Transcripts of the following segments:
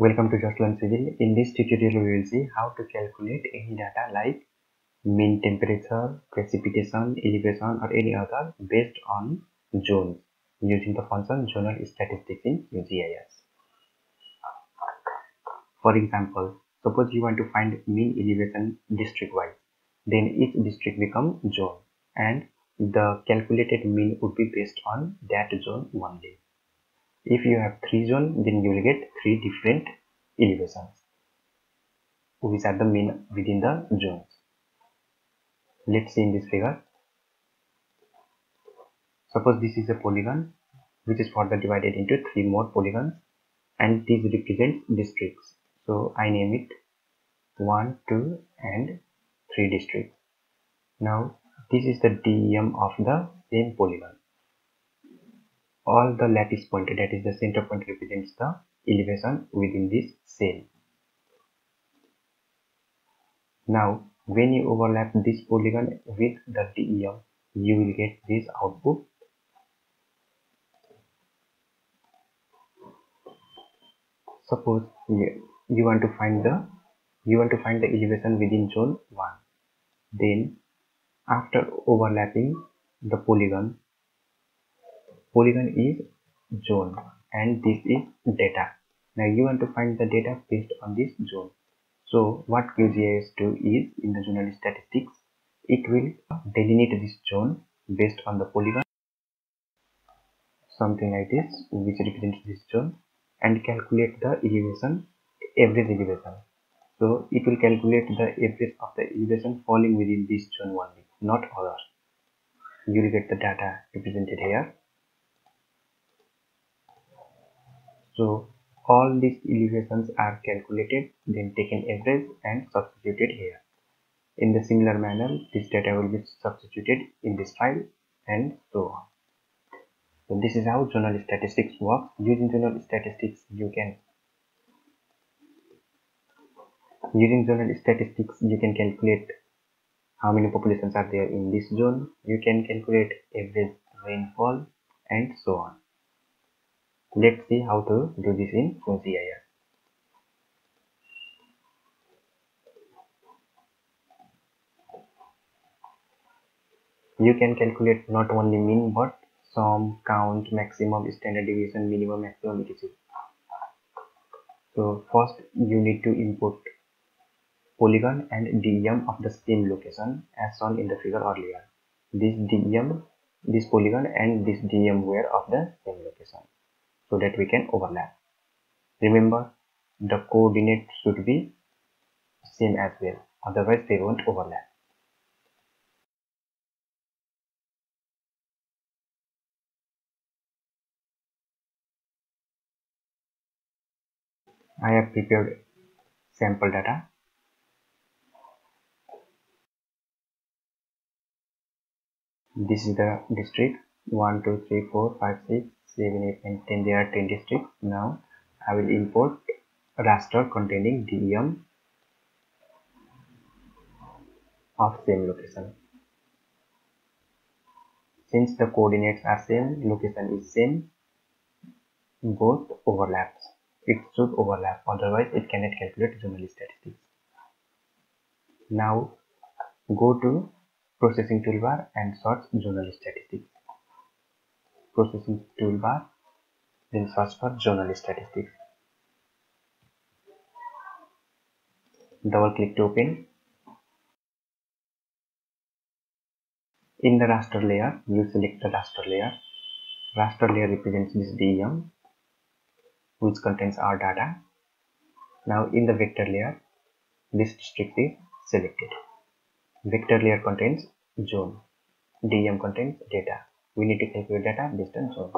Welcome to Learn Civil. In this tutorial, we will see how to calculate any data like mean temperature, precipitation, elevation, or any other based on zones using the function zonal statistics in QGIS. For example, suppose you want to find mean elevation district-wise, then each district becomes zone and the calculated mean would be based on that zone only. If you have three zones, then you will get three different elevations, which are the mean within the zones. Let's see in this figure. Suppose this is a polygon, which is further divided into three more polygons, and these represent districts. So I name it 1, 2, and 3 districts. Now this is the DEM of the same polygon all the lattice point that is the center point represents the elevation within this cell. Now when you overlap this polygon with the DEM you will get this output. Suppose you, you want to find the you want to find the elevation within zone 1 then after overlapping the polygon polygon is zone and this is data. Now you want to find the data based on this zone. So what QGIS do is in the zonal statistics it will delineate this zone based on the polygon. Something like this which represents this zone and calculate the elevation average elevation. So it will calculate the average of the elevation falling within this zone only not others. You will get the data represented here So all these elevations are calculated, then taken average and substituted here. In the similar manner, this data will be substituted in this file and so on. So this is how zonal statistics works. Using zonal statistics, you can using zonal statistics you can calculate how many populations are there in this zone. You can calculate average rainfall and so on. Let's see how to do this in QGIS. You can calculate not only mean but sum, count, maximum, standard deviation, minimum, maximum, etc. So first you need to input polygon and DEM of the same location as shown in the figure earlier. This DEM, this polygon and this DEM were of the same location so that we can overlap. Remember, the coordinates should be same as well, otherwise they won't overlap. I have prepared sample data. This is the district 1, 2, 3, 4, 5, 6, 7 8 and 10 there are 10 districts now i will import raster containing dem of same location. Since the coordinates are same location is same both overlaps. It should overlap otherwise it cannot calculate zonal statistics. Now go to processing toolbar and search zonal statistics processing toolbar then search for zonal statistics. Double click to open. In the raster layer you select the raster layer. Raster layer represents this DEM which contains our data. Now in the vector layer this district is selected. Vector layer contains zone. DEM contains data we need to calculate data on zone.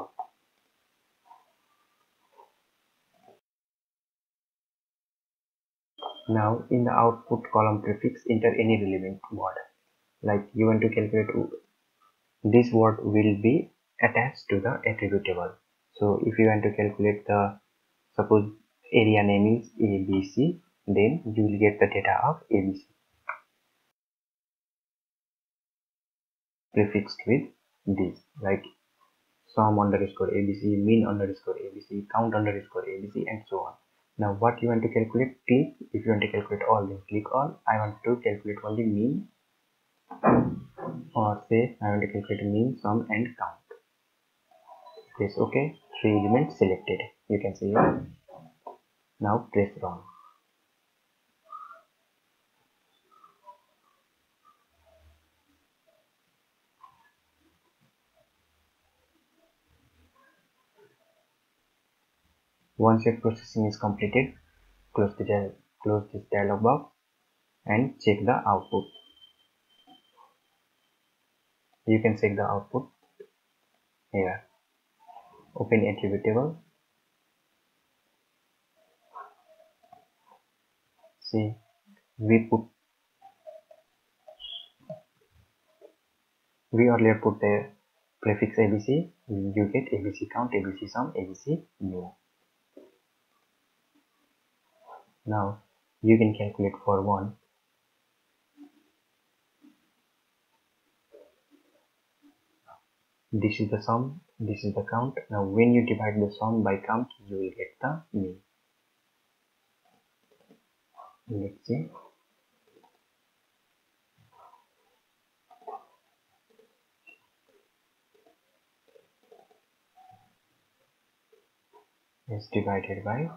Now in the output column prefix enter any relevant word. Like you want to calculate this word will be attached to the attribute table. So if you want to calculate the suppose area name is ABC then you will get the data of ABC prefixed with this like sum underscore abc mean underscore abc count underscore abc and so on. Now what you want to calculate click if you want to calculate all then click all. I want to calculate only mean or say i want to calculate mean sum and count. Press ok. Three elements selected. You can see here now press run Once your processing is completed, close, the, close this dialog box and check the output. You can check the output here. Open attribute table. See, we put we earlier put the prefix abc you get abc count abc sum abc new now you can calculate for 1 this is the sum this is the count. Now when you divide the sum by count you will get the mean. Let's see. Is divided by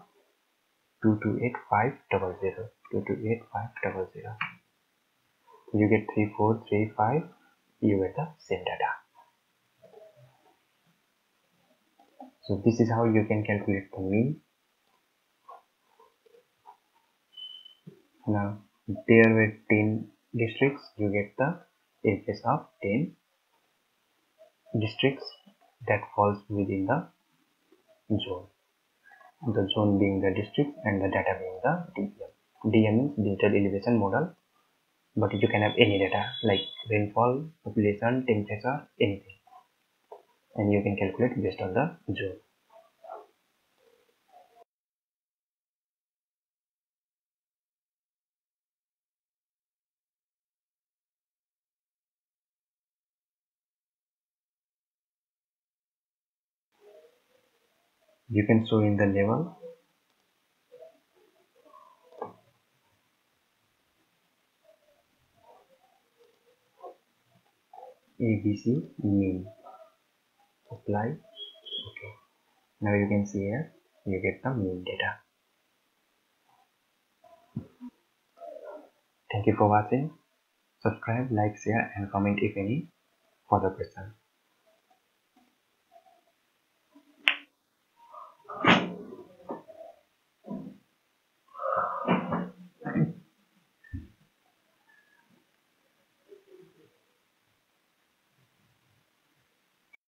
228500 228500 you get 3435 you get the same data. So this is how you can calculate the mean. Now there were 10 districts you get the ages of 10 districts that falls within the zone the zone being the district and the data being the DEM. DEM means digital elevation model but you can have any data like rainfall, population, temperature, anything and you can calculate based on the zone. You can show in the level. Abc mean apply. Okay. Now you can see here you get the mean data. Thank you for watching. Subscribe like share and comment if any further question